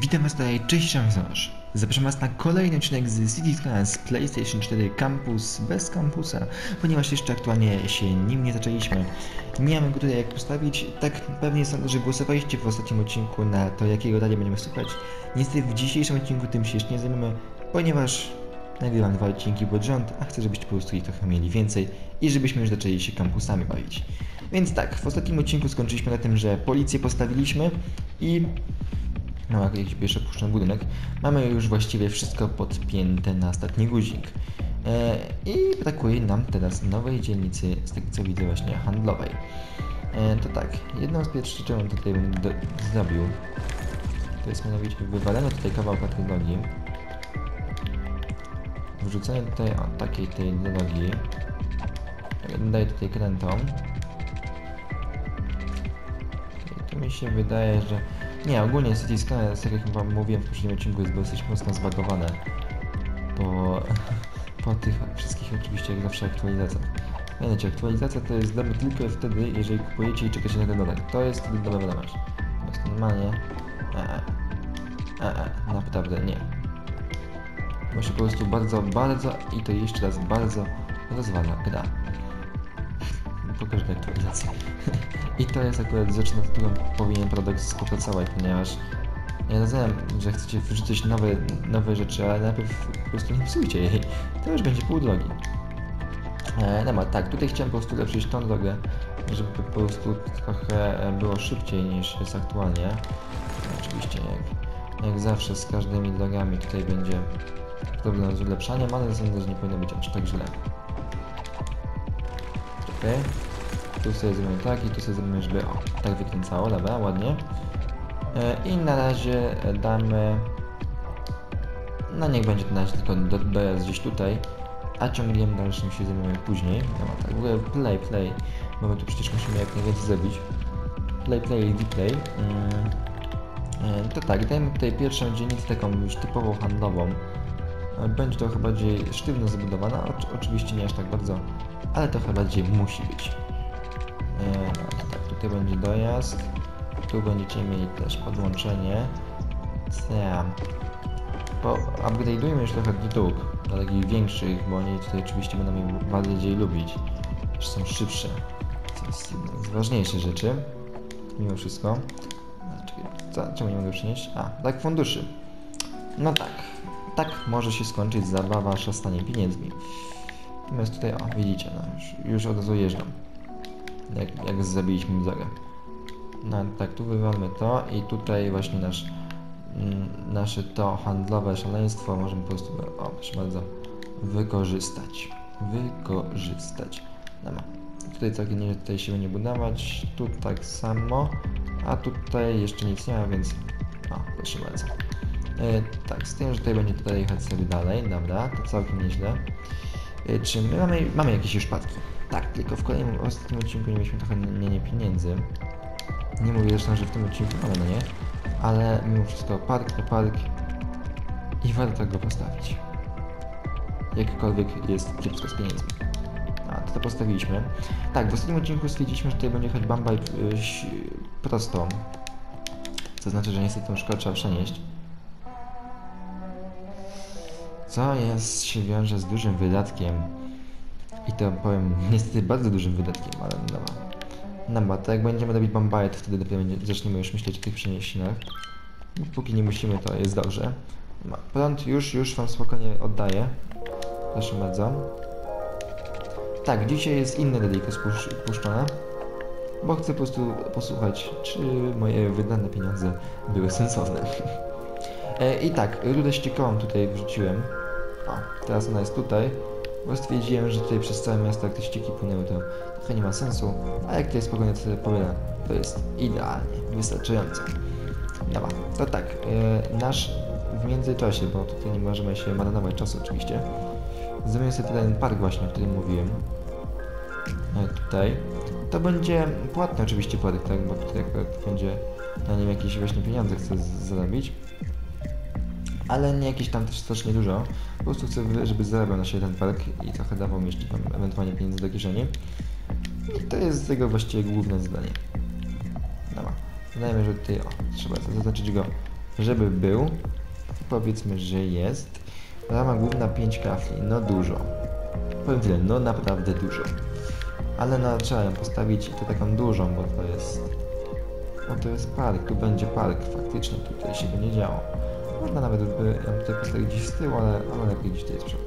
Witam Was tutaj, cześć Szamsarz. Zapraszam Was na kolejny odcinek z City Skylines PlayStation 4 Campus bez kampusa, ponieważ jeszcze aktualnie się nim nie zaczęliśmy. Nie mamy go tutaj jak postawić, tak pewnie sądzę, że głosowaliście w ostatnim odcinku na to, jakiego dalej będziemy słuchać. Niestety w dzisiejszym odcinku tym się jeszcze nie zajmiemy, ponieważ nagrywam dwa odcinki pod rząd, a chcę, żebyście po prostu ich trochę mieli więcej i żebyśmy już zaczęli się kampusami bawić. Więc tak, w ostatnim odcinku skończyliśmy na tym, że policję postawiliśmy i no jak jakiś pierwszy opuszczony budynek, mamy już właściwie wszystko podpięte na ostatni guzik. E, I brakuje nam teraz nowej dzielnicy, z tego co widzę właśnie, handlowej. E, to tak, jedną z pierwszych rzeczy, tutaj bym do, zrobił, to jest mianowicie wywalenie tutaj kawałka tej drogi, wrzucenie tutaj o, takiej tej drogi, daję tutaj krętą. I tu mi się wydaje, że nie, ogólnie City Skylines, tak jak wam mówiłem w poprzednim odcinku, jest dosyć mocno zbagowane po, po tych wszystkich oczywiście jak zawsze aktualizacjach. Wiecie, aktualizacja to jest dobre tylko wtedy, jeżeli kupujecie i czekacie na ten dodatek. To jest wtedy dobra wiadomość. Natomiast normalnie... E, e, e, naprawdę nie. Bo się po prostu bardzo, bardzo i to jeszcze raz bardzo rozwala gra. Po każdej aktualizacji. I to jest akurat rzecz, nad którą powinien Paradox współpracować, ponieważ ja rozumiem, że chcecie wrzucić nowe, nowe rzeczy, ale najpierw po prostu nie psujcie jej. To już będzie pół drogi. E, no ma, tak, tutaj chciałem po prostu lepszyć tą drogę, żeby po prostu trochę było szybciej niż jest aktualnie. Oczywiście jak, jak zawsze z każdymi drogami tutaj będzie problem z ulepszaniem, ale sądzę, że nie powinno być aż tak źle. Okej. Okay tu sobie zrobimy tak i tu sobie zrobimy, żeby o, tak wykręcało, dobra, ładnie. E, I na razie damy, no niech będzie to na razie tylko do, dojazd gdzieś tutaj, a ciągiem dalszym się zajmiemy później. Dobra, tak, w ogóle play, play, bo my tu przecież musimy jak najwięcej zrobić. Play, play i replay. Mm, to tak, dajmy tutaj pierwszą dzielnicę taką już typowo handlową. Będzie trochę bardziej sztywno zbudowana, oczywiście nie aż tak bardzo, ale trochę bardziej musi być. E, tutaj będzie dojazd. Tu będziecie mieli też podłączenie. Sam. Bo upgrade'ujmy już trochę dróg dla takich większych, bo oni tutaj oczywiście będą mnie bardziej lubić. Też są szybsze. To jest z ważniejszych rzeczy. Mimo wszystko. Co? Czemu nie mogę przynieść? A, tak funduszy. No tak. Tak może się skończyć zabawa szastanie pieniędzmi. Natomiast tutaj, o, widzicie, no, już, już od razu jeżdżam jak, jak zabiliśmy drogę. No tak, tu wywalmy to i tutaj właśnie nasz, mm, nasze to handlowe szaleństwo możemy po prostu, o proszę bardzo, wykorzystać. Wykorzystać. No, tutaj całkiem nie tutaj się będzie budować, tu tak samo, a tutaj jeszcze nic nie ma, więc o, proszę bardzo. E, tak, z tym, że tutaj będzie tutaj jechać sobie dalej, dobra, to całkiem nieźle. E, czy my mamy, mamy jakieś już padki? Tak, tylko w kolejnym, ostatnim odcinku nie mieliśmy trochę nie, pieniędzy. Nie mówię zresztą, że w tym odcinku mamy, no nie? Ale mimo wszystko park to park i warto go postawić. Jakkolwiek jest kiepsko z pieniędzmi. A, to, to postawiliśmy. Tak, w ostatnim odcinku stwierdziliśmy, że tutaj będzie jechać bamba y, prosto. Co znaczy, że niestety tą szkołę trzeba przenieść. Co jest, się wiąże z dużym wydatkiem. I to powiem niestety bardzo dużym wydatkiem, ale no. No bo to jak będziemy robić Bombay, to wtedy dopiero zaczniemy już myśleć o tych przeniesieniach. Póki nie musimy, to jest dobrze. No, prąd już, już wam spokojnie oddaję. Proszę bardzo. Tak, dzisiaj jest inne deliko spuszczone. Bo chcę po prostu posłuchać, czy moje wydane pieniądze były sensowne. e, I tak, rudę ściekową tutaj wrzuciłem. O, teraz ona jest tutaj. Bo stwierdziłem, że tutaj przez całe miasto jak te ścieki płynęły, to trochę nie ma sensu, a jak tutaj spokojnie to powiem, to jest idealnie, wystarczająco. Dobra, to tak, yy, nasz w międzyczasie, bo tutaj nie możemy się marnować czasu oczywiście, zrobimy sobie ten park właśnie, o którym mówiłem. Yy, tutaj. To będzie płatny oczywiście park, tak, bo tutaj będzie na nim jakieś właśnie pieniądze chcę zarobić ale nie jakieś tam też strasznie dużo. Po prostu chcę, żeby zarabiał na siebie ten park i trochę dawał mi jeszcze tam ewentualnie pieniędzy do kieszeni. I to jest jego właściwie główne zdanie. Dobra. Wydaje mi że tutaj o, trzeba zaznaczyć go żeby był. Powiedzmy, że jest. Rama główna 5 kafli, no dużo. Powiem tyle, no naprawdę dużo. Ale no trzeba ją postawić i to taką dużą, bo to jest... Bo to jest park, tu będzie park, faktycznie tutaj się będzie działo. Można nawet by ją tutaj postawić gdzieś z tyłu, ale, ale lepiej gdzieś tutaj z przodu.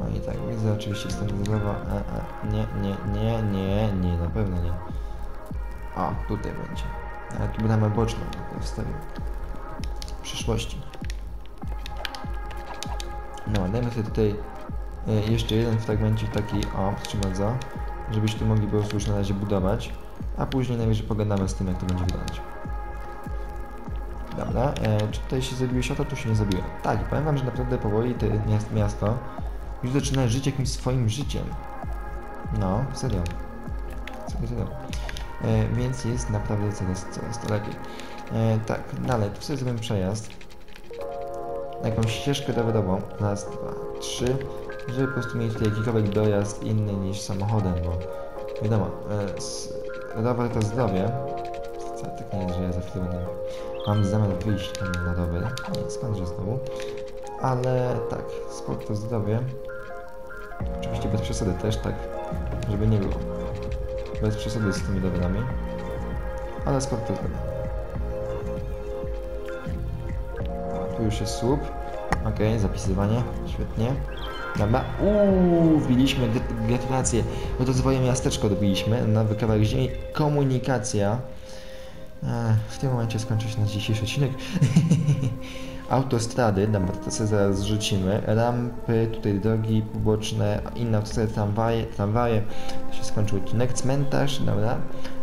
No i tak, widzę oczywiście standardowo... E, e, nie, nie, nie, nie, nie, na pewno nie. O, tutaj będzie. Ale tu bramę boczną tutaj. W przyszłości. No, dajmy sobie tutaj e, jeszcze jeden fragmencik taki, o, proszę bardzo, żebyście mogli po prostu już na razie budować, a później najwyżej pogadamy z tym, jak to będzie wyglądać. E, czy tutaj się zabiło światło, tu się nie zabiło. Tak, powiem wam, że naprawdę powoli to miast- miasto już zaczyna żyć jakimś swoim życiem. No, serio. Serio, serio. E, więc jest naprawdę coraz, coraz to lepiej. E, tak, dalej, tu sobie zrobimy przejazd na jakąś ścieżkę dowodową. Raz, dwa, trzy. Żeby po prostu mieć tutaj jakikolwiek dojazd inny niż samochodem, bo wiadomo, e, rower to zdrowie. Co, tak nie jest, że ja za chwilę będę... Mam zamiar wyjść tam na rower. Nie, skądże znowu. Ale tak, sport to zdrowie. Oczywiście bez przesady też, tak, żeby nie było. Bez przesady z tymi rowerami. Ale sport to zdrowie. Tu już jest słup. Okej, zapisywanie. Świetnie. Dobra. Uuu, wbiliśmy. Gr- Gratulacje. To swoje miasteczko dobiliśmy. Nowy kawałek ziemi. Komunikacja. W tym momencie skończy się nasz dzisiejszy odcinek. Autostrady, dobra, to sobie zaraz zrzucimy. Rampy, tutaj drogi poboczne, inne autostrady, tramwaje, tramwaje. To się skończył odcinek. Cmentarz, dobra.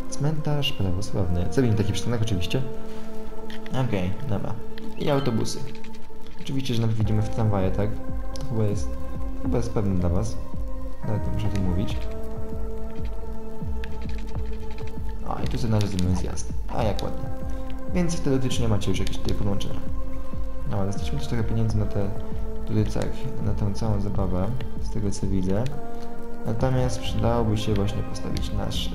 Cmentarz prawosławny. Zrobimy taki przystanek oczywiście. Okej, dobra. I autobusy. Oczywiście, że najpierw widzimy w tramwaje, tak? To chyba jest, chyba jest pewne dla Was. Nawet nie muszę o tym mówić. A, i tu sobie należy zjazd. A, jak ładnie. Więc teoretycznie macie już jakieś tutaj podłączenia. No, ale jesteśmy też trochę pieniędzy na te, tutaj na tę całą zabawę, z tego co widzę. Natomiast przydałoby się właśnie postawić nasz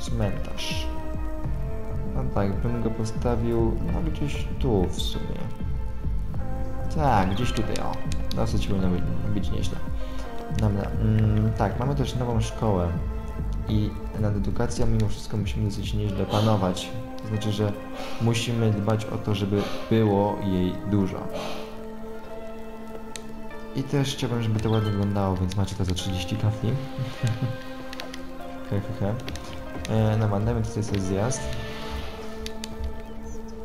cmentarz. No tak, bym go postawił, no gdzieś tu w sumie. Tak, gdzieś tutaj, o. Dosyć powinno być, być nieźle. Dobra, mm, tak, mamy też nową szkołę i nad edukacją mimo wszystko musimy dosyć nieźle panować. To znaczy, że musimy dbać o to, żeby było jej dużo. I też chciałbym, żeby to ładnie wyglądało, więc macie to za 30 kafli. he, he, he. E, no, dajmy tutaj sobie zjazd.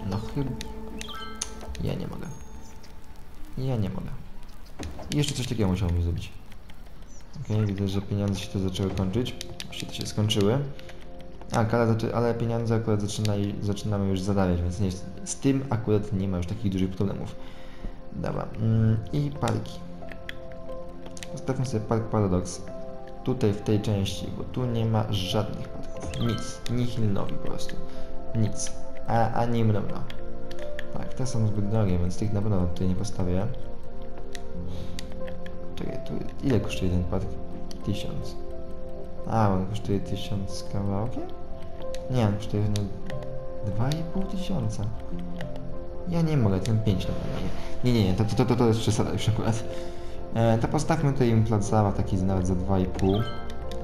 No chyba... Ja nie mogę. Ja nie mogę. I jeszcze coś takiego musiałem zrobić. Okej, widzę, że pieniądze się tu zaczęły kończyć. Właściwie to się skończyły. Tak, ale, ale pieniądze akurat zaczyna, zaczynamy już zadawać, więc nie, z tym akurat nie ma już takich dużych problemów. Dobra, mm, i parki. Zostawmy sobie park Paradox. Tutaj w tej części, bo tu nie ma żadnych parków. Nic. Nihil nowi po prostu. Nic. A, ani mromno. Tak, te są zbyt drogie, więc tych na pewno tutaj nie postawię. Czekaj, tu ile kosztuje ten park? Tysiąc. A, on kosztuje tysiąc kawałkiem? Nie, on kosztuje no, tysiąca. Ja nie mogę, ten 5 na. Nie, nie, nie, to, to, to, to jest przesada już akurat. E, to postawmy tutaj im plac zabaw taki nawet za 2,5.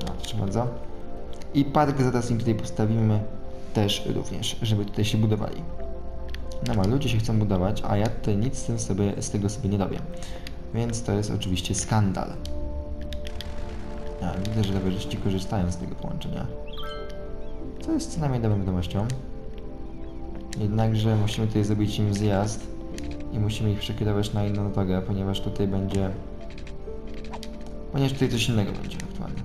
No, proszę bardzo. I park zaraz im tutaj postawimy też również, żeby tutaj się budowali. No ma, ludzie się chcą budować, a ja tutaj nic z, tym sobie, z tego sobie nie robię. Więc to jest oczywiście skandal. A, widzę, że rowerzyści korzystają z tego połączenia. Co jest co najmniej dobrą wiadomością. Jednakże musimy tutaj zrobić im zjazd i musimy ich przekierować na inną drogę, ponieważ tutaj będzie... Ponieważ tutaj coś innego będzie aktualnie.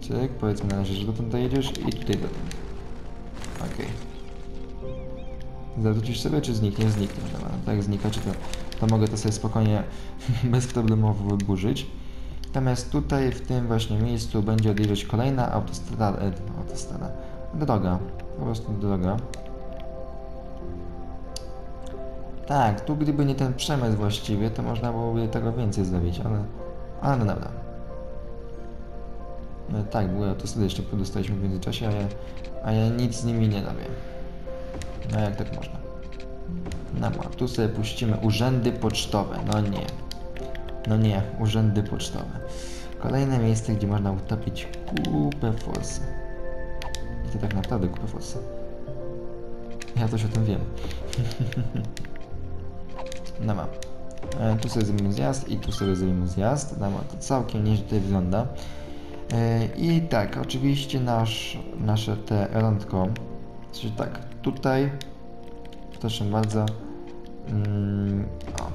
Cyk, powiedzmy na razie, że dotąd dojedziesz i tutaj dotąd. Okej. Zawrócisz sobie, czy zniknie? Zniknie. Dobra, tak jak znikacie, to, to mogę to sobie spokojnie, bezproblemowo wyburzyć. Natomiast tutaj, w tym właśnie miejscu, będzie odjeżdżać kolejna autostrada, e, autostrada, droga, po prostu droga. Tak, tu gdyby nie ten przemysł właściwie, to można byłoby tego więcej zrobić, ale, ale no dobra. No tak, były autostrady jeszcze dostaliśmy w międzyczasie, a ja, a ja nic z nimi nie robię. No jak tak można? No ma, tu sobie puścimy urzędy pocztowe. No nie. No nie, urzędy pocztowe. Kolejne miejsce, gdzie można utopić kupę forsy. I to tak naprawdę kupę forsy. Ja coś o tym wiem. no ma. E, tu sobie zrobimy zjazd i tu sobie zrobimy zjazd. No ma, to całkiem nieźle tutaj wygląda. E, I tak, oczywiście nasz, nasze te rądko, czyli tak, tutaj, proszę bardzo, mm, o,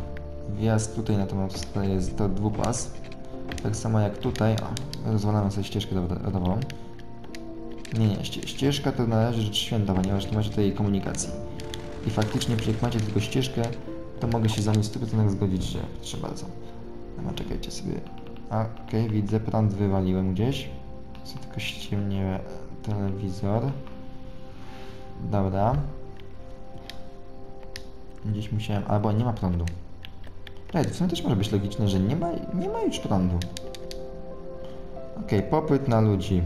wjazd tutaj na tą autostradę jest to dwupas, tak samo jak tutaj, o, rozwalamy sobie ścieżkę rodową. Nie, nie, ście, ścieżka to należy rzecz święta, ponieważ nie macie tutaj komunikacji. I faktycznie, jak macie tylko ścieżkę, to mogę się z wami 100% zgodzić, że proszę bardzo. No czekajcie sobie. Okej, okay, widzę, prąd wywaliłem gdzieś. Co tylko ściemnie telewizor. Dobra. Gdzieś musiałem... Albo nie ma prądu. Ej, w sumie też może być logiczne, że nie ma, nie ma już prądu. Okej, okay, popyt na ludzi.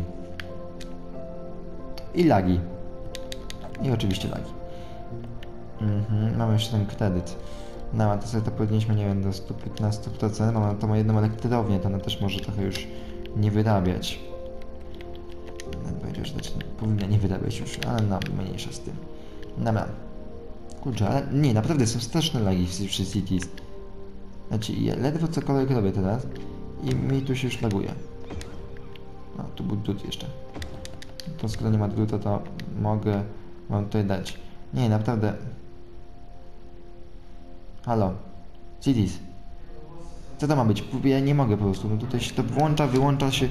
I lagi. I oczywiście lagi. Mhm, mamy jeszcze ten kredyt. No, to sobie to podnieśmy, nie wiem, do 115%. Mamy tą jedną elektrownię, to ona też może trochę już nie wyrabiać. Że znaczy, powinna nie wyrabiać już, ale no, mniejsza z tym. Dobra. Kurczę, ale nie, naprawdę są straszne lagi przy Cities. Znaczy, ja ledwo cokolwiek robię teraz i mi tu się już laguje. No, tu był drut jeszcze. To skoro nie ma druta, to mogę wam tutaj dać. Nie, naprawdę, Halo. Cities. Co to ma być? Ja nie mogę po prostu. No tutaj się to włącza, wyłącza się.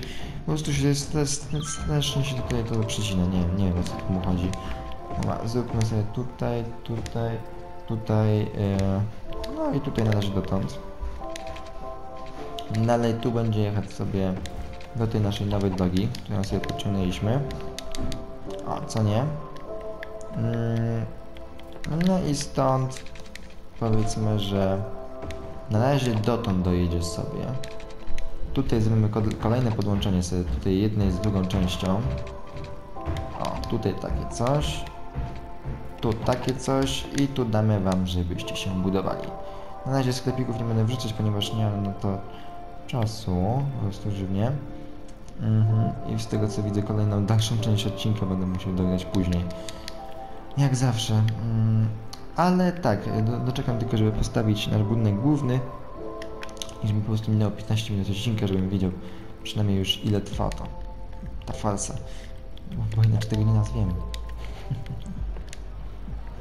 Po prostu się strasznie się tutaj to przycina. Nie, nie wiem o co tu chodzi. Dobra, zróbmy sobie tutaj, tutaj, tutaj. Yy, no i tutaj należy dotąd. Dalej tu będzie jechać sobie do tej naszej nowej drogi, którą sobie pociągnęliśmy. O, co nie? Yy, no i stąd powiedzmy, że na razie dotąd dojedziesz sobie. Tutaj zrobimy kolejne podłączenie sobie tutaj jednej z drugą częścią. O, tutaj takie coś. Tu takie coś i tu damy wam, żebyście się budowali. Na razie sklepików nie będę wrzucać, ponieważ nie mam na to czasu, po prostu żywnie. Mhm. I z tego co widzę kolejną dalszą część odcinka będę musiał dograć później. Jak zawsze. Mm. Ale tak, do, doczekam tylko, żeby postawić nasz budynek główny i żeby po prostu minęło 15 minut odcinka, żebym wiedział przynajmniej już ile trwa to. Ta farsa. Bo inaczej tego nie nazwiemy.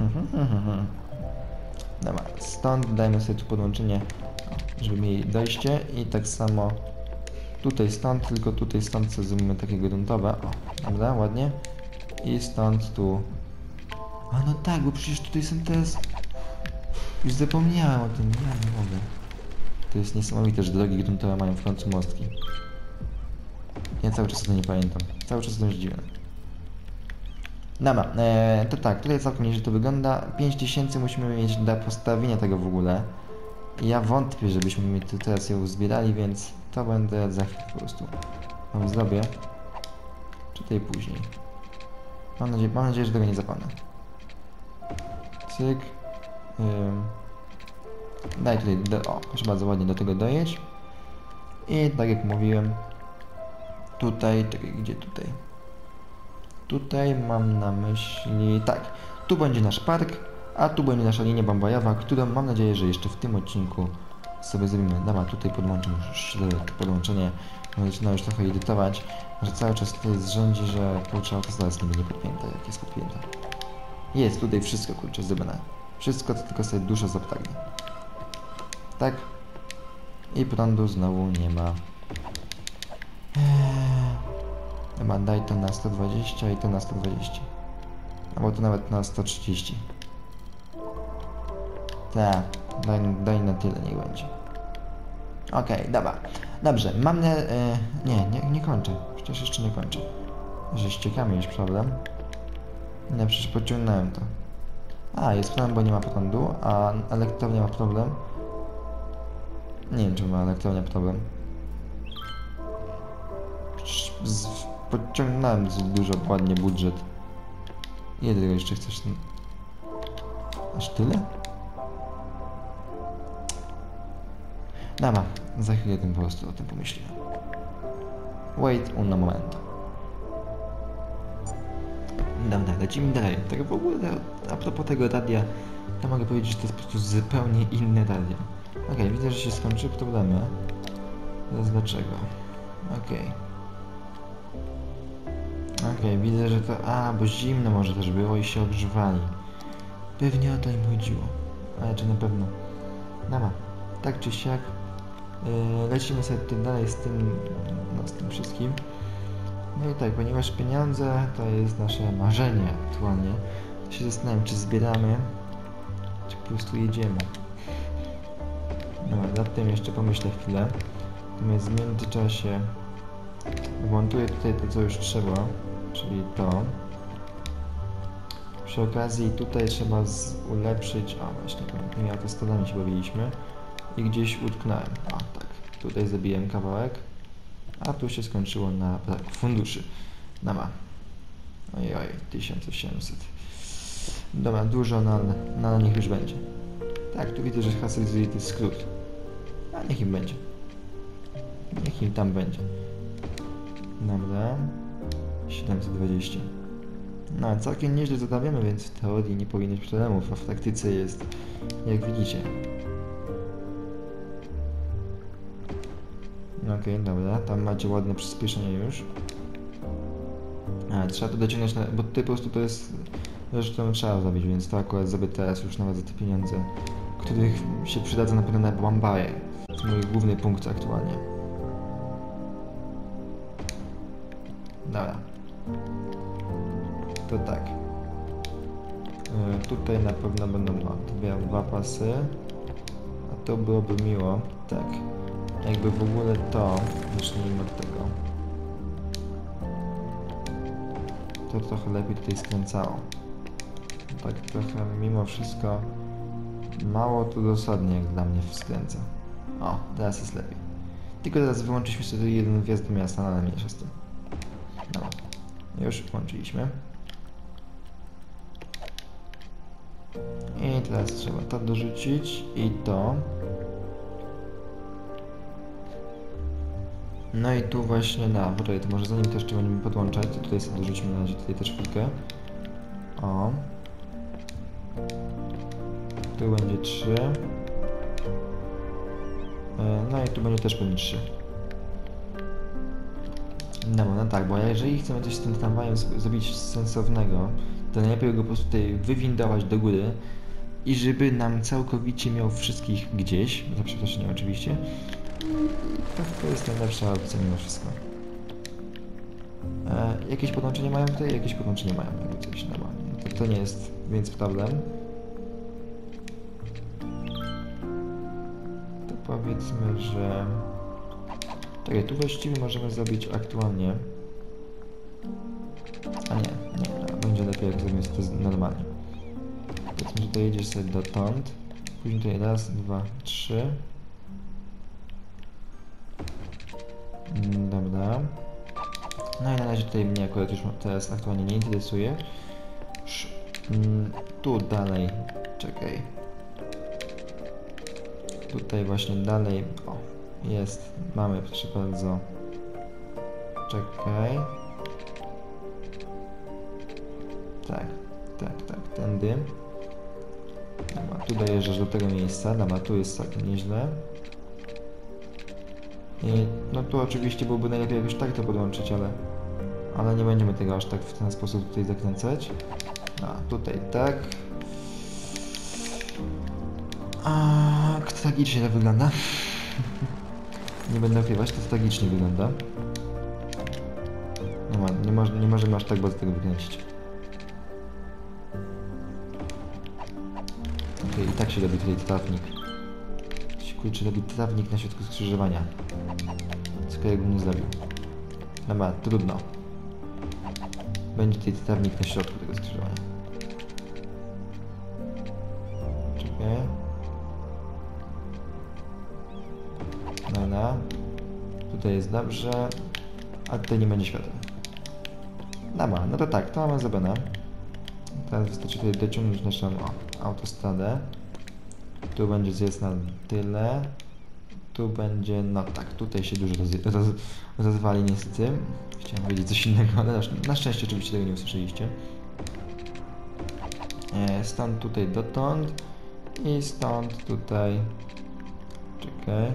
Dobra, stąd dajmy sobie tu podłączenie, żeby mieli dojście i tak samo tutaj stąd, tylko tutaj stąd co zrobimy takie gruntowe. O, dobra, ładnie. I stąd tu a no tak, bo przecież tutaj są teraz... Już zapomniałem o tym, ja nie mogę. To jest niesamowite, że drogi gruntowe mają w końcu mostki. Ja cały czas o nie pamiętam. Cały czas o tym zdziwiony. Dobra, e, to tak, tutaj całkiem nieźle to wygląda. 5000 musimy mieć do postawienia tego w ogóle. Ja wątpię, żebyśmy mi tu teraz ją zbierali, więc to będę za chwilę po prostu wam zrobię. Czy tutaj później. Mam nadzieję, mam nadzieję, że tego nie zapomnę. Cyk. Daj tutaj, do, o, proszę bardzo ładnie do tego dojeść. I tak jak mówiłem, tutaj, czekaj, gdzie tutaj? Tutaj mam na myśli, tak, tu będzie nasz park, a tu będzie nasza linia bambajowa, którą mam nadzieję, że jeszcze w tym odcinku sobie zrobimy. Dobra, tutaj podłączę już podłączenie, zaczyna już trochę edytować, że cały czas tutaj zrządzi, że kurczę, autostrada jest niby nie podpięta, jak jest podpięta. Jest tutaj wszystko, kurczę, zrobione. Wszystko, co tylko sobie dusza zapragnie. Tak? I prądu znowu nie ma. Eee. Chyba daj to na 120 i to na 120. Albo to nawet na 130. Tak, daj, daj na tyle, niech będzie. Okej, okay, dobra. Dobrze, mam... Ne, e, nie, nie, nie kończę. Przecież jeszcze nie kończę. Że ściekami jest problem. Nie, przecież pociągnąłem to. A, jest problem, bo nie ma prądu, a elektrownia ma problem. Nie wiem, czy ma elektrownia problem. z, podciągnąłem dużo ładnie budżet. Ile tego jeszcze chcesz? Aż tyle? Dobra, za chwilę tym po prostu o tym pomyślimy. Wait un moment. Dobra, lecimy dalej. Tak w ogóle a propos tego radia, ja mogę powiedzieć, że to jest po prostu zupełnie inne radio. Okej, widzę, że się skończyły problemy. Teraz dlaczego? Okej. Okej, widzę, że to... A, bo zimno może też było i się ogrzewali. Pewnie o to im chodziło. Ale czy na pewno? Dobra, tak czy siak. Yy, lecimy sobie tym dalej z tym, no, z tym wszystkim. No i tak, ponieważ pieniądze to jest nasze marzenie aktualnie, się zastanawiam, czy zbieramy, czy po prostu jedziemy. No, nad tym jeszcze pomyślę chwilę. Natomiast w międzyczasie wmontuję tutaj to, co już trzeba, czyli to. Przy okazji tutaj trzeba ulepszyć, a właśnie tymi autostradami się bawiliśmy i gdzieś utknąłem. A tak, tutaj zabiłem kawałek, a tu się skończyło na braku funduszy. No ma. Ojej, oj, 1800. Dobra, dużo, no no ale niech już będzie. Tak, tu widzę, że haseł to jest skrót. A niech im będzie. Niech im tam będzie. Dobra. 720. No, całkiem nieźle zadawiamy, więc w teorii nie powinno być problemów, a w praktyce jest, jak widzicie. Okej, okay, dobra, tam macie ładne przyspieszenie już. A, trzeba to dociągnąć, na, bo tutaj po prostu to jest rzecz, którą trzeba zrobić, więc to akurat zrobię teraz już nawet za te pieniądze, których się przydadzą na pewno na Bambaje. To jest mój główny punkt aktualnie. Dobra. To tak. Yy, tutaj na pewno będą no, dwa pasy. A to byłoby miło. Tak. Jakby w ogóle to, zacznijmy od tego. To trochę lepiej tutaj skręcało. Tak trochę mimo wszystko mało tu dosadnie jak dla mnie skręca. O, teraz jest lepiej. Tylko teraz wyłączyliśmy sobie jeden wjazd do miasta, ale mniejsza z tym. No, już włączyliśmy. I teraz trzeba to dorzucić i to. No i tu właśnie na poczekaj, to może zanim też jeszcze będziemy podłączać, to tutaj sobie dorzućmy na razie tutaj też czwórkę. O. Tu będzie 3. E, no i tu będzie też będzie 3. No, no tak, bo jeżeli chcemy coś z tym tramwajem zrobić sensownego, to najlepiej go po prostu tutaj wywindować do góry i żeby nam całkowicie miał wszystkich gdzieś, za przeproszeniem oczywiście, to, to jest najlepsza opcja mimo wszystko. E, jakieś podłączenie mają tutaj? Jakieś podłączenie mają, jakby coś normalnie. To, to nie jest więc problem. To powiedzmy, że... Czekaj, tu właściwie możemy zrobić aktualnie... A nie, nie, będzie lepiej jak zrobimy to normalnie. Powiedzmy, że to jedziesz sobie dotąd. Później tutaj raz, dwa, trzy. Dobra. No i na razie tutaj mnie akurat już teraz aktualnie nie interesuje. Mm, tu dalej, czekaj. Tutaj właśnie dalej, o, jest, mamy, proszę bardzo. Czekaj. Tak, tak, tak, tędy. Dobra, tu dojeżdżasz do tego miejsca, dobra, tu jest całkiem nieźle. No tu oczywiście byłoby najlepiej jakoś tak to podłączyć, ale, ale nie będziemy tego aż tak w ten sposób tutaj zakręcać. A tutaj tak. A tragicznie to wygląda. nie będę ukrywać, to tragicznie wygląda. Nie, ma, nie, mo nie możemy aż tak bardzo tego wykręcić. Okay, i tak się robi tutaj trafnik. Kurczę, robi trawnik na środku skrzyżowania. Co jakbym nie zrobił. Dobra, trudno. Będzie tutaj trawnik na środku tego skrzyżowania. Czekaj. Dobra. Tutaj jest dobrze. A tutaj nie będzie światła. Dobra, no to tak, to mamy zrobione. Teraz wystarczy tutaj dociągnąć naszą o, autostradę. Tu będzie zjazd na tyle. Tu będzie, no tak, tutaj się dużo roz, roz, rozwali niestety. Chciałem powiedzieć coś innego, ale na, na szczęście oczywiście tego nie usłyszeliście. E, stąd tutaj dotąd i stąd tutaj czekaj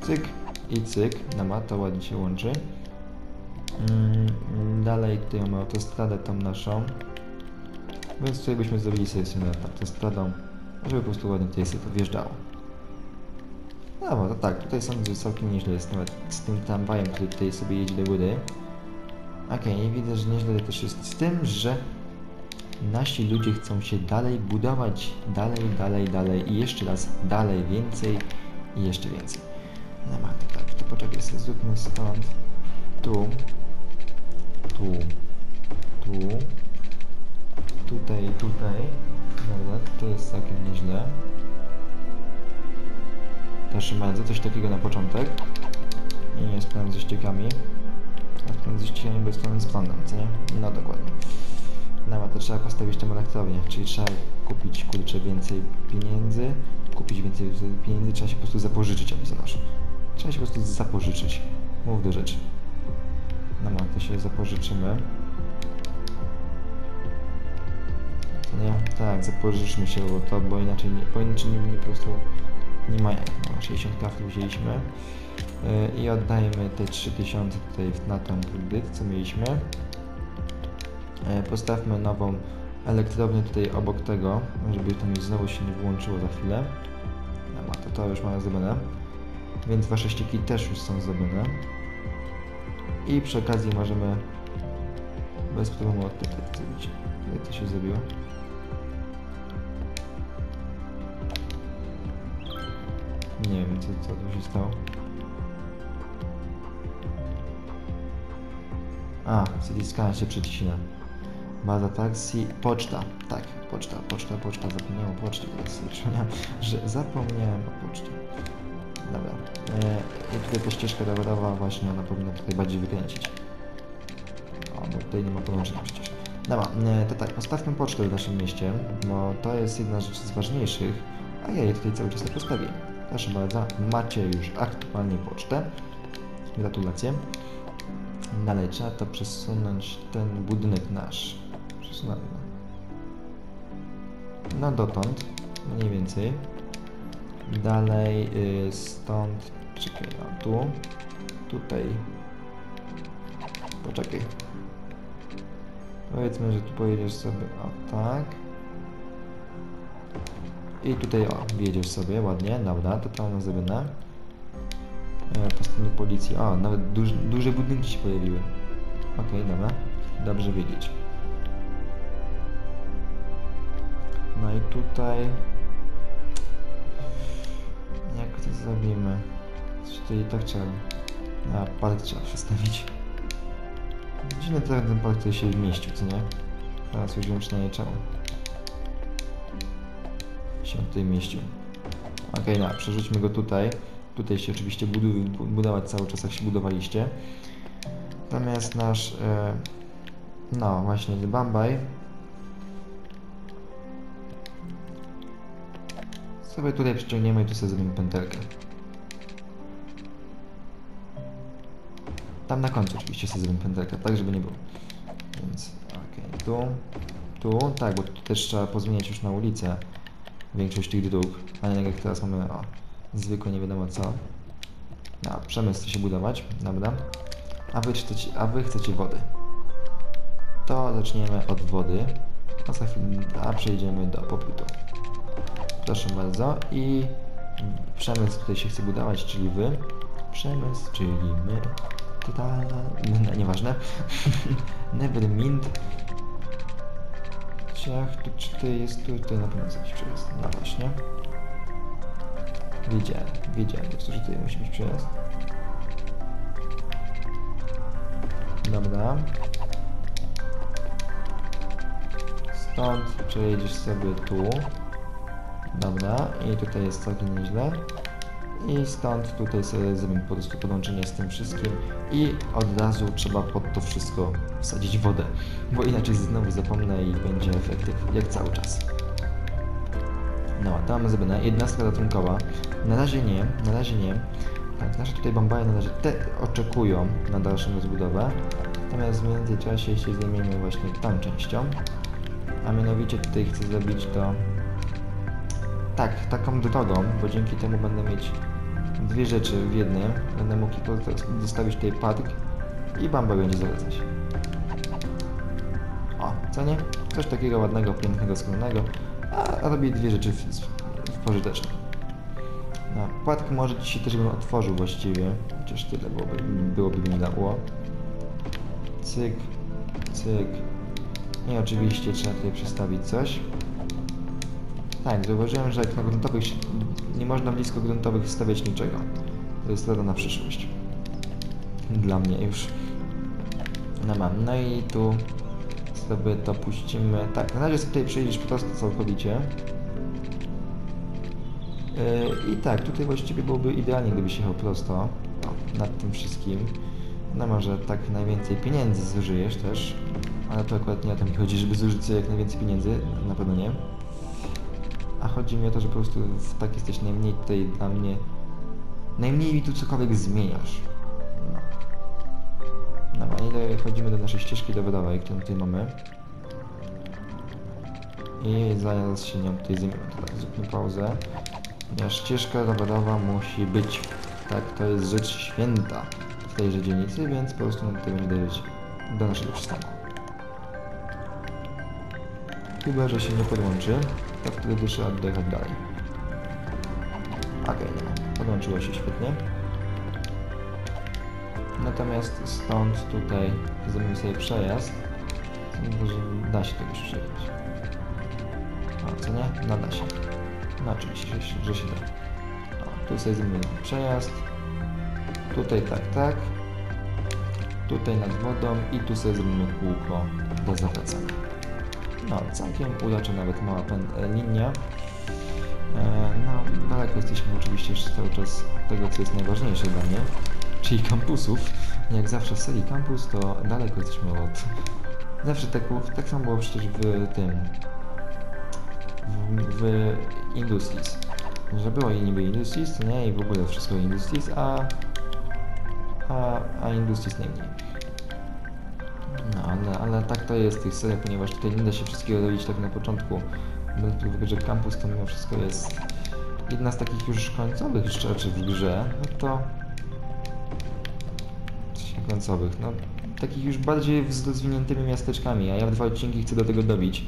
cyk i cyk no to ładnie się łączy mm, dalej tutaj mamy autostradę tą naszą więc tutaj byśmy zrobili sobie nad autostradą żeby po prostu ładnie tutaj sobie to wjeżdżało. No to tak, tutaj sądzę, że całkiem nieźle jest nawet z tym tramwajem, który tutaj sobie jedzie do góry. Okej, okay, widzę, że nieźle też jest z tym, że nasi ludzie chcą się dalej budować, dalej, dalej, dalej i jeszcze raz dalej, więcej i jeszcze więcej. No ma to tak, to poczekaj sobie, zróbmy stąd, tu, tu, tu, tutaj, tutaj, dobra, to jest całkiem nieźle. Proszę bardzo, coś takiego na początek. I nie problem ze ściekami. A problem ze ściekami, bo problem z prądem, co nie? No dokładnie. No to trzeba postawić tę elektrownię, czyli trzeba kupić kurczę więcej pieniędzy, kupić więcej pieniędzy, trzeba się po prostu zapożyczyć, aby zanoszę. Trzeba się po prostu zapożyczyć. Mów do rzeczy. No to się zapożyczymy. Nie? Tak, zapożyczmy się, bo to, bo inaczej nie, bo inaczej nie, nie po prostu nie ma jak. No, 60 kraftów wzięliśmy yy, i oddajemy te 3000 tutaj na ten kredyt, co mieliśmy. E, postawmy nową elektrownię tutaj obok tego, żeby to mi znowu się nie wyłączyło za chwilę. No to to już mamy zrobione. Więc wasze ścieki też już są zrobione. I przy okazji możemy bez problemu od tutaj zrobić. Jak to się zrobiło? Nie wiem co, co tu się stało. A, CD scan się przecina. Baza taksi, poczta, tak, poczta, poczta, poczta, zapomniałem o poczcie, teraz przypomniałem, że zapomniałem o poczcie. Dobra, e, tutaj ta ścieżka rowerowa właśnie, ona powinna tutaj bardziej wykręcić. O, bo tutaj nie ma połączenia przecież. Dobra, e, to tak, postawmy pocztę w naszym mieście, bo to jest jedna rzecz z ważniejszych, a ja je tutaj cały czas tak postawię. Proszę bardzo, macie już aktualnie pocztę. Gratulacje. Dalej trzeba to przesunąć ten budynek nasz przesunąłem. No dotąd, mniej więcej. Dalej yy, stąd, czekaj, no tu, tutaj, poczekaj. Powiedzmy, że tu pojedziesz sobie, o tak. I tutaj, o, wjedziesz sobie ładnie, dobra, to tam zrobione. E, Postęp policji, o, nawet duż, duże budynki się pojawiły. Okej, okay, dobra, dobrze wiedzieć. No i tutaj... Jak to zrobimy? Coś tutaj tak trzeba... A, park trzeba przestawić. Dziwne to ten park tutaj się mieścił, co nie? Teraz już wiem przynajmniej czemu. Się tutaj mieścił. Okay, no, przerzućmy go tutaj. Tutaj się oczywiście buduj, budować cały czas, jak się budowaliście. Natomiast nasz... E, no, właśnie, Bambaj sobie tutaj przyciągniemy i tu sobie zrobimy pętelkę. Tam na końcu oczywiście sobie zrobimy pętelkę, tak żeby nie było. Więc okay, tu, tu, tak, bo tu też trzeba pozmieniać już na ulicę większość tych dróg, a nie jak teraz mamy, o, zwykłe nie wiadomo co. No, przemysł chce się budować, dobra. A wy, chcecie, a wy chcecie wody. To zaczniemy od wody, a za chwilę, a przejdziemy do popytu. Proszę bardzo. I przemysł tutaj się chce budować, czyli wy. Przemysł, czyli my. Totalna... No, nieważne. Nevermind. Tu, czy to jest tu, na pewno jakiś przejazd. No właśnie. Wiedziałem, wiedziałem, że tutaj musi być przejazd. Dobra. Stąd przejedziesz sobie tu. Dobra, i tutaj jest całkiem nieźle. I stąd tutaj sobie zrobimy po prostu podłączenie z tym wszystkim i od razu trzeba pod to wszystko wsadzić wodę, bo inaczej znowu zapomnę i będzie efekt jak, cały czas. No, to mamy zrobione. Jednostka ratunkowa. Na razie nie, na razie nie. Tak, nasze tutaj bambaje na razie te oczekują na dalszą rozbudowę. Natomiast w międzyczasie się zajmiemy właśnie tą częścią. A mianowicie tutaj chcę zrobić to tak, taką drogą, bo dzięki temu będę mieć dwie rzeczy w jednym. Będę mógł zostawić tutaj park i bamba będzie zawracać. O, co nie? Coś takiego ładnego, pięknego, skromnego, a robi dwie rzeczy w, w pożyteczne. No, płatk może dzisiaj też bym otworzył właściwie, chociaż tyle byłoby, byłoby mi dało. Cyk, cyk. I oczywiście trzeba tutaj przestawić coś. Tak, zauważyłem, że na gruntowych nie można blisko gruntowych stawiać niczego. To jest rada na przyszłość. Dla mnie już. No mam, no i tu sobie to puścimy. Tak, na razie sobie tutaj przejdziesz prosto całkowicie. Yy, I tak, tutaj właściwie byłoby idealnie, gdybyś jechał prosto o, nad tym wszystkim. No może tak najwięcej pieniędzy zużyjesz też, ale to akurat nie o to mi chodzi, żeby zużyć jak najwięcej pieniędzy, na pewno nie. A chodzi mi o to, że po prostu tak jesteś najmniej tutaj dla mnie, najmniej tu cokolwiek zmieniasz. No. Dobra, i dochodzimy do naszej ścieżki dowodowej, którą tutaj mamy. I zaraz się nią tutaj zajmiemy. Tak, zróbmy pauzę. Ponieważ ścieżka rowerowa musi być. Tak, to jest rzecz święta w tejże dzielnicy, więc po prostu nam tutaj będzie dojść do naszego przystanku. Chyba, że się nie podłączy, wtedy trzeba dojechać dalej. Okej, no, podłączyło się świetnie. Natomiast stąd tutaj zrobimy sobie przejazd. Sądzę, że da się kiedyś przejechać. A co nie? No da się. No oczywiście, że, się- że się da. O, tu sobie zrobimy przejazd. Tutaj tak, tak. Tutaj nad wodą i tu sobie zrobimy kółko do zawracania. No, całkiem urocza nawet mała e, linia. E, no, daleko jesteśmy oczywiście jeszcze cały czas tego, co jest najważniejsze dla mnie, czyli kampusów. Jak zawsze w serii kampus, to daleko jesteśmy od... Zawsze tak, tak samo było przecież w tym... W, w Industries. Że było i niby Industries, nie? I w ogóle wszystko Industries, a... A, a Industries najmniej. No, ale, ale tak to jest tych seriach, ponieważ tutaj nie da się wszystkiego robić tak na początku. Biorąc pod uwagę, że kampus to mimo wszystko jest jedna z takich już końcowych rzeczy w grze, no to... Końcowych, no takich już bardziej z rozwiniętymi miasteczkami, a ja w dwa odcinki chcę do tego dobić.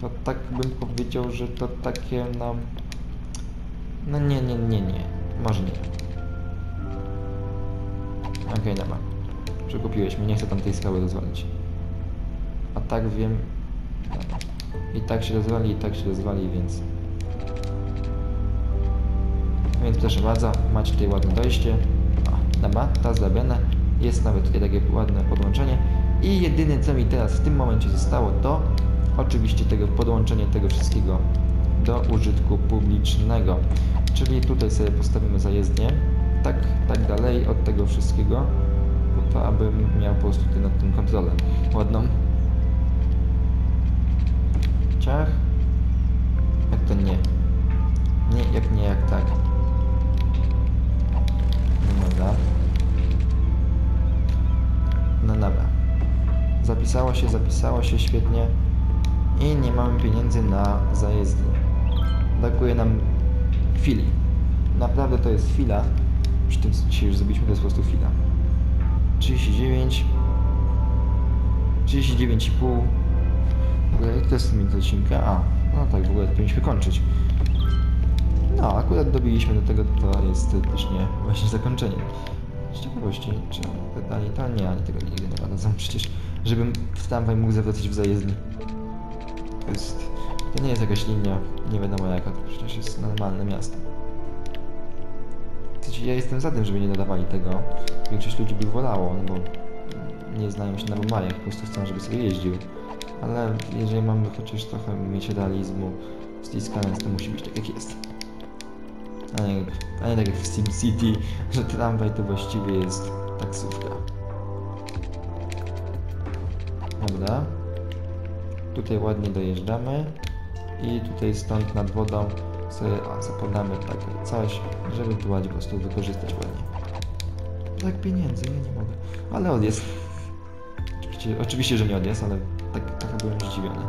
To tak bym powiedział, że to takie no... No nie, nie, nie, nie. Może nie. Okej, dobra. Przekupiłeś mnie, nie chcę tam tej skały rozwalić. A tak wiem... I tak się rozwali, i tak się rozwali, więc... Więc proszę bardzo, macie tutaj ładne dojście. O, dobra, ta zrobiona. Jest nawet tutaj takie ładne podłączenie. I jedyne co mi teraz w tym momencie zostało to oczywiście tego podłączenie tego wszystkiego do użytku publicznego. Czyli tutaj sobie postawimy zajezdnię. Tak, tak dalej od tego wszystkiego. To, abym miał po prostu nad tym kontrolę ładną. Ciach. Jak to nie? Nie, jak nie, jak tak. No dobra. No dobra. Zapisało się, zapisało się świetnie. I nie mamy pieniędzy na zajezdnię. Brakuje nam chwili. Naprawdę to jest chwila. Przy tym, co dzisiaj już zrobiliśmy, to jest po prostu chwila. 39 39,5 W ogóle jest między odcinka? A, no tak, w ogóle to powinniśmy kończyć. No, akurat dobiliśmy do tego, to jest teoretycznie właśnie zakończenie. Z ciekawości, czy pytali to? Nie, ani tego nigdy nie dadzą przecież, żebym w tramwaj mógł zawracać w zajezdni. To jest... To nie jest jakaś linia, nie wiadomo jaka, to przecież jest normalne miasto. Ja jestem za tym, żeby nie dodawali tego. Większość ludzi by wolało, no bo nie znają się na Bamajach, po prostu chcą, żeby sobie jeździł. Ale jeżeli mamy chociaż trochę mieć realizmu z Disconnect, to musi być tak jak jest. A nie, a nie tak jak w SimCity, że tramwaj to właściwie jest taksówka. Dobra. Tutaj ładnie dojeżdżamy. I tutaj stąd nad wodą zapodamy takie coś, żeby tu ładnie po prostu wykorzystać ładnie. Tak pieniędzy, ja nie mogę. Ale odjazd. Oczywiście, oczywiście, że nie odjazd, ale tak, trochę byłem zdziwiony.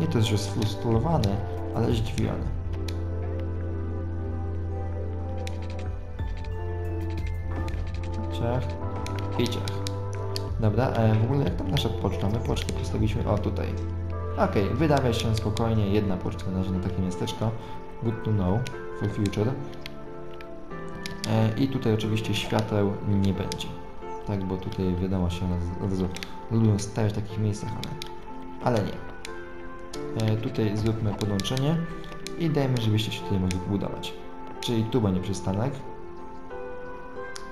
Nie to, że sfrustrowany, ale zdziwiony. Ciach i ciach. Dobra, e, w ogóle jak tam nasza poczta? My pocztę postawiliśmy, o tutaj. Okej, wydawia się spokojnie, jedna poczta na takie miasteczko. Good to know for future. E, I tutaj oczywiście świateł nie będzie. Tak, bo tutaj wiadomo się od razu lubią stawiać w takich miejscach, ale, ale nie. E, tutaj zróbmy podłączenie i dajmy, żebyście się tutaj mogli budować. Czyli tu będzie przystanek.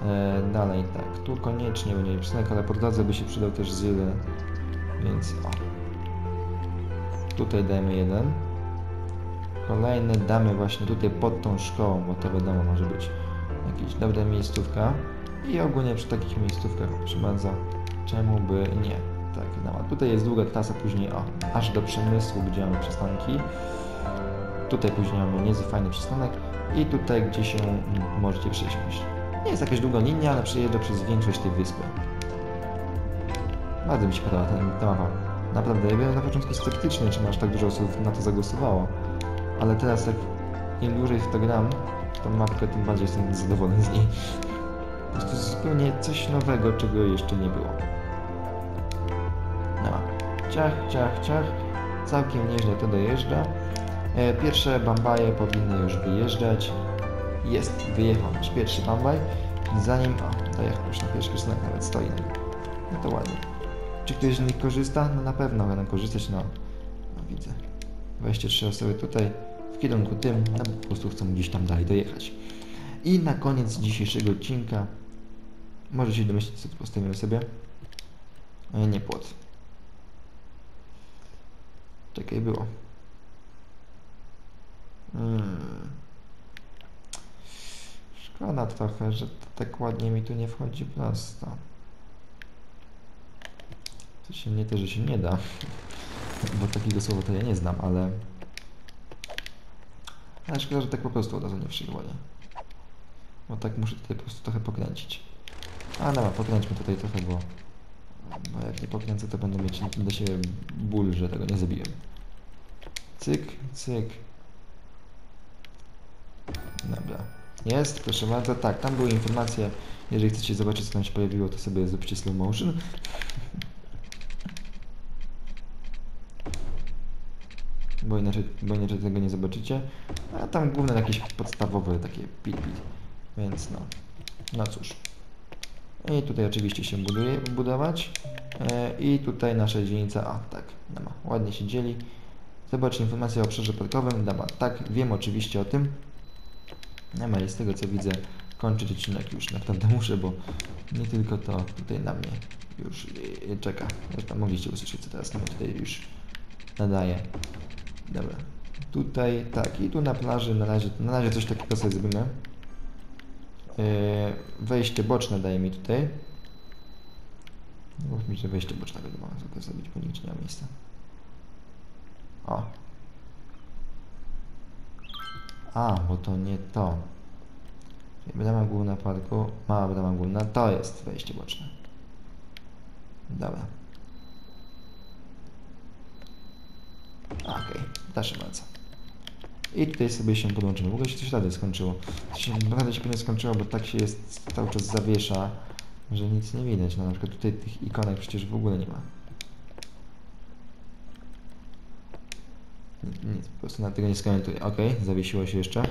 E, dalej tak, tu koniecznie będzie przystanek, ale po drodze by się przydał też z jeden, więc o. Tutaj dajmy jeden. Kolejny damy właśnie tutaj pod tą szkołą, bo to wiadomo może być jakaś dobra miejscówka. I ogólnie przy takich miejscówkach, proszę bardzo, czemu by nie? Tak, no, a tutaj jest długa trasa później, o, aż do przemysłu, gdzie mamy przystanki. Tutaj później mamy niezły fajny przystanek i tutaj, gdzie się możecie przesiąść. Nie jest jakaś długa linia, ale przejeżdża przez większość tej wyspy. Bardzo mi się podoba ten, ta. Naprawdę, ja byłem na początku sceptyczny, czy aż tak dużo osób na to zagłosowało. Ale teraz jak im dłużej w to gram, tą mapkę, tym bardziej jestem zadowolony z niej. Jest zupełnie coś nowego, czego jeszcze nie było. No, ciach, ciach, ciach. Całkiem nieźle to dojeżdża. E, Pierwsze bambaje powinny już wyjeżdżać. Jest, wyjechał nasz pierwszy bambaj. Zanim, o, dojechał już na pierwszy rysunek, nawet stoi. No to ładnie. Czy ktoś z nich korzysta? No na pewno będą korzystać, no. No widzę. 23 osoby tutaj w kierunku tym, no po prostu chcą gdzieś tam dalej dojechać. I na koniec dzisiejszego odcinka może się domyślić, co tu postawimy sobie. E, Nie płot. Czekaj, było. Hmm. Szkoda trochę, że tak ładnie mi tu nie wchodzi prosto. To się nie to, że się nie da, bo takiego słowa to ja nie znam, ale... Ale szkoda, że tak po prostu od razu nie wszedło, nie? Bo tak muszę tutaj po prostu trochę pokręcić. A dobra, pokręćmy tutaj trochę, bo... Bo jak nie pokręcę, to będę mieć do siebie ból, że tego nie zabiłem. Cyk, cyk. Dobra. Jest, proszę bardzo. Tak, tam były informacje. Jeżeli chcecie zobaczyć, co tam się pojawiło, to sobie zróbcie slow motion. Bo inaczej, bo inaczej tego nie zobaczycie. A tam główne jakieś podstawowe takie pit pit. Więc no. No cóż. I tutaj oczywiście się buduje, budować. E, I tutaj nasza dzielnica, a tak, dama, ładnie się dzieli. Zobacz informację o obszarze parkowym, dama, tak, wiem oczywiście o tym. Nie ma, z tego co widzę, kończyć odcinek już naprawdę muszę, bo nie tylko to tutaj na mnie już yy, czeka. Zresztą mogliście usłyszeć, co teraz mi tutaj już nadaje. Dobra. Tutaj, tak, i tu na plaży na razie, na razie coś takiego sobie zrobimy. Yy, wejście boczne daje mi tutaj. Mów mi, że wejście boczne mogę sobie zrobić, bo nigdzie nie ma miejsca. O. A, bo to nie to. Brama główna parku, mała brama główna, to jest wejście boczne. Dobra. Okej, proszę bardzo. I tutaj sobie się podłączymy. W ogóle się coś rady skończyło. To się naprawdę się pewnie skończyło, bo tak się jest cały czas zawiesza, że nic nie widać. No na przykład tutaj tych ikonek przecież w ogóle nie ma. Nic, po prostu na tego nie skomentuję. Ok, zawiesiło się jeszcze.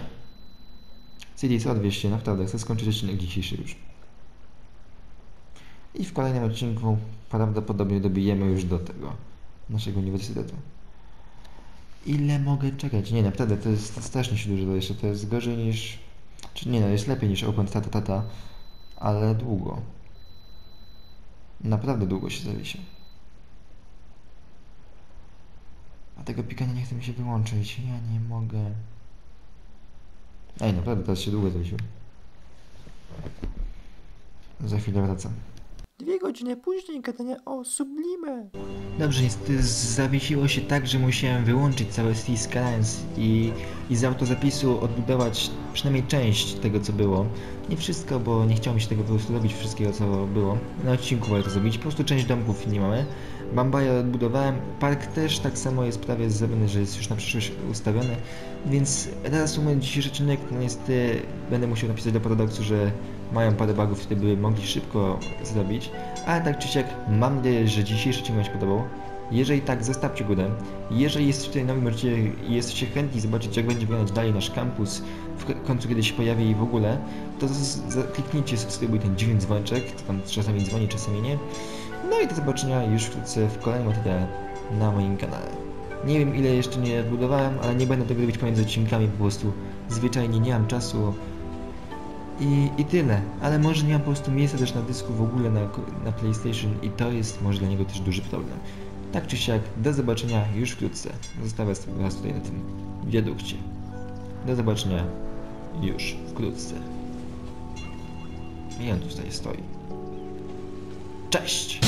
CDC odwieź się, naprawdę, chcę skończyć odcinek dzisiejszy już. I w kolejnym odcinku prawdopodobnie dobijemy już do tego naszego uniwersytetu. Ile mogę czekać? Nie, naprawdę to jest strasznie się dużo jeszcze. To jest gorzej niż. Czy nie, no jest lepiej niż Open Tata Tata, ale długo. Naprawdę długo się zawiesi. A tego pikania nie chce mi się wyłączyć. Ja nie mogę. Ej, naprawdę, teraz się długo zajdzie. Za chwilę wracam. Dwie godziny później gadanie o Sublime. Dobrze, niestety zawiesiło się tak, że musiałem wyłączyć całe C Scans i, i z autozapisu odbudować przynajmniej część tego, co było. Nie wszystko, bo nie chciało mi się tego po prostu robić wszystkiego, co było. Na odcinku wolę to zrobić, po prostu część domków nie mamy. Bambaja odbudowałem, park też tak samo jest prawie zrobiony, że jest już na przyszłość ustawiony, więc reasumując dzisiejszy odcinek, no niestety będę musiał napisać do paradoksu, że mają parę bugów, które by mogli szybko zrobić, ale tak czy siak mam nadzieję, że dzisiejszy odcinek Wam się podobał. Jeżeli tak, zostawcie górę. Jeżeli jesteście tutaj nowym możecie jesteście chętni zobaczyć, jak będzie wyglądać dalej nasz kampus, w ko- końcu kiedy się pojawi i w ogóle, to kliknijcie subskrybuj ten dziwny dzwoneczek, to tam czasami dzwoni, czasami nie. No i do zobaczenia już wkrótce w kolejnym materiale na moim kanale. Nie wiem ile jeszcze nie budowałem, ale nie będę tego robić pomiędzy odcinkami, po prostu zwyczajnie nie mam czasu. I, I tyle, ale może nie mam po prostu miejsca też na dysku w ogóle na, na PlayStation i to jest może dla niego też duży problem. Tak czy siak, do zobaczenia już wkrótce. Zostawiam Was tutaj na tym wiadukcie. Do zobaczenia już wkrótce. I on tutaj stoi. Cześć!